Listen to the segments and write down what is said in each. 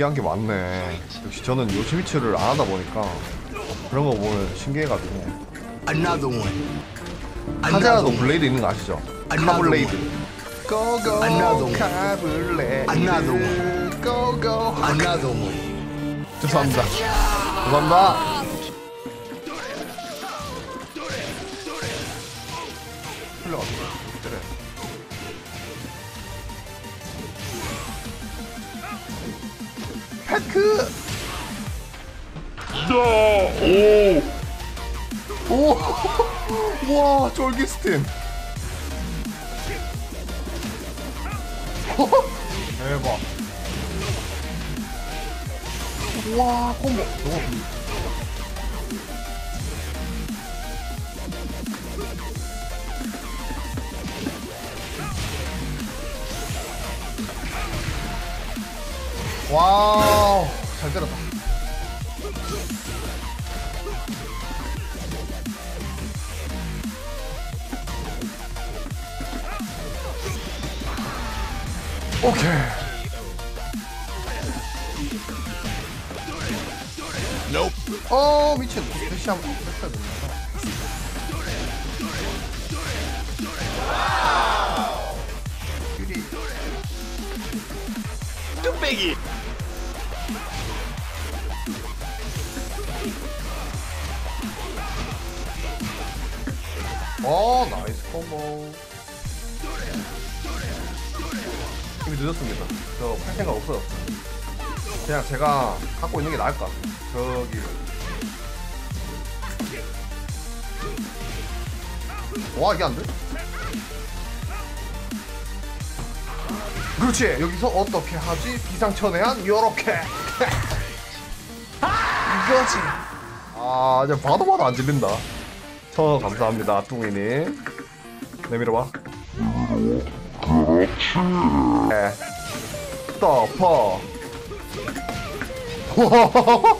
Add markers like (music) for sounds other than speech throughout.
신기한 게 많네. 역시 저는 요시미츠를 안 하다 보니까 그런 거 보면 신기해가지고. 카제라도 블레이드 있는 거 아시죠? 카블레이드. 고고. 카블레이드. 고고. 죄송합니다. 죄송합니다. 흘러갔어. 그래. 패크! 오! 오! (laughs) 와, 쫄기스틴. (laughs) 대박. 와, 콤보. 너무 와우, 잘 때렸다. 오케이. 어 미친 대시 한번 했어야 유리 뚝배기. 어 nice combo. 이미 늦었습니다. 저 팔 생각 없어졌어요. 그냥 제가 갖고 있는 게 나을 것 같아요. 저기. 와 이게 안 돼? 그렇지! 여기서 어떻게 하지? 비상천외한 요렇게. (laughs) 이거지. 아 이제 봐도 봐도 안 질린다 저 감사합니다 뚱이님. 내밀어봐. 네. 스토퍼. (laughs)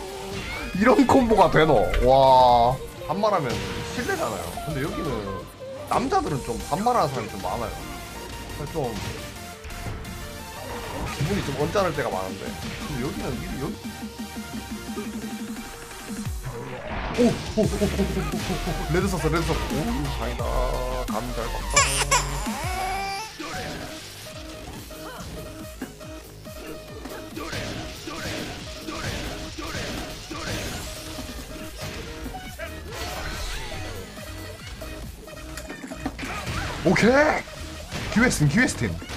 이런 combo가 되노? 와 반말하면 실례잖아요. 근데 여기는 남자들은 좀 반말하는 사람이 좀 많아요. 좀 기분이 좀 언짢을 때가 많은데. 근데 여기는 이- 여기 오! 오! 오! 오! 레드 썼어 레드 썼어 오 다행이다 간 잘 봤다 오케이 기회스틴 기회스틴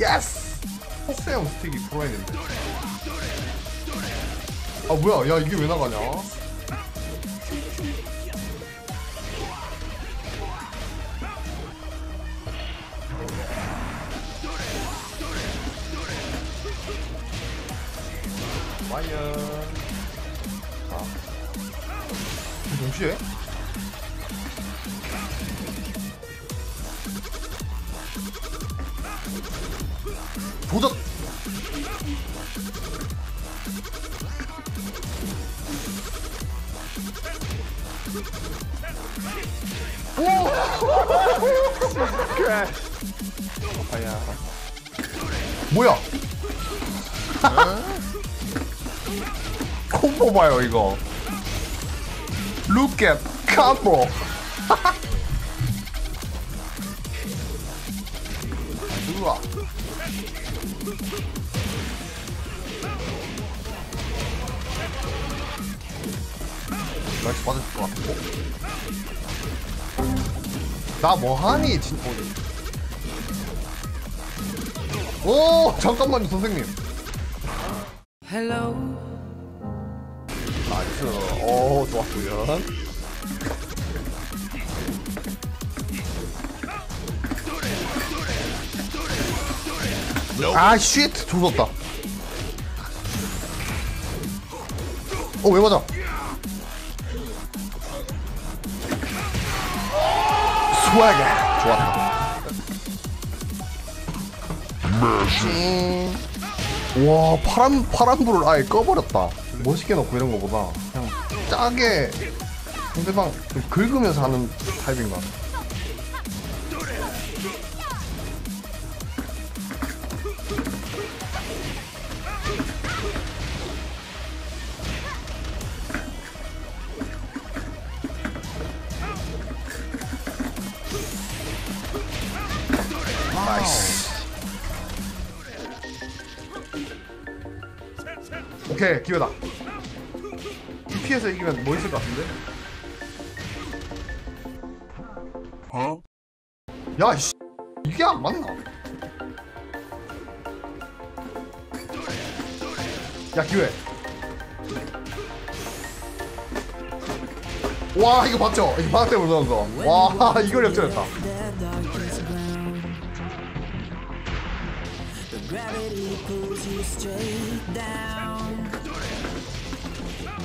예스! 포스형 스틱이 풀어있는데. 아 뭐야? 야 이게 왜 나가냐? 마이어. 아. 동시에? 그래. 아야. 뭐야? (laughs) 콤보 봐요 이거. Combo. 우 (laughs) 나이스 받을 것 같고. 나 뭐하니 진 오, 오 잠깐만요 선생님. Hello. 나이스. 오 좋았고요. 아쉣 조졌다. 어 왜 맞아 스와그 좋았다 음. 와 파란 파란 불을 아예 꺼버렸다 멋있게 넣고 이런 거보다 그냥 짜게 상대방 좀 긁으면서 하는 타입인가? 나이 오케이 기회다. 이 피해서 이기면 뭐 있을 것 같은데? 어? 야, 씨. 이게 안 맞나? 야, 기회. 와, 이거 봤죠? 이거 바닥 때문에 그런 거. 와, (laughs) 이걸 역전했다.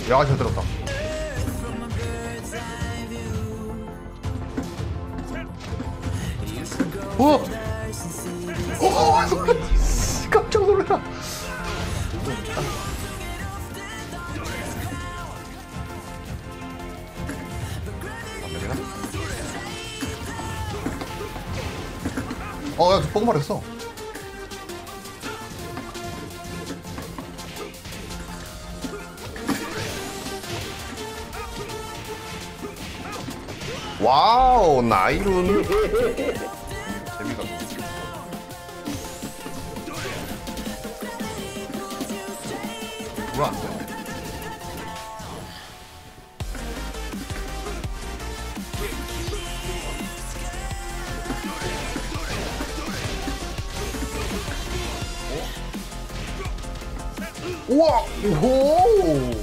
야, 잘 들었다. 어? 어, 놀랐다. 씨, 깜짝 놀랐다. 어, 야, 저 뽕말했어. 와우, 나이룬. 재미가. 돼? 어? 우와! 오! 오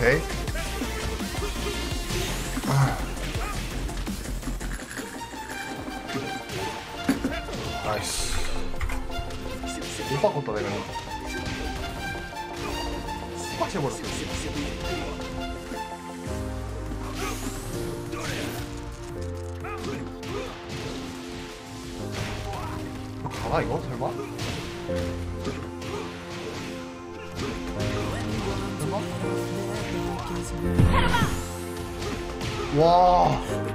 케이. 나이스. 못 바꿨다 내가. 스파치해버렸어. 가나 이거 설마? 설마? 와.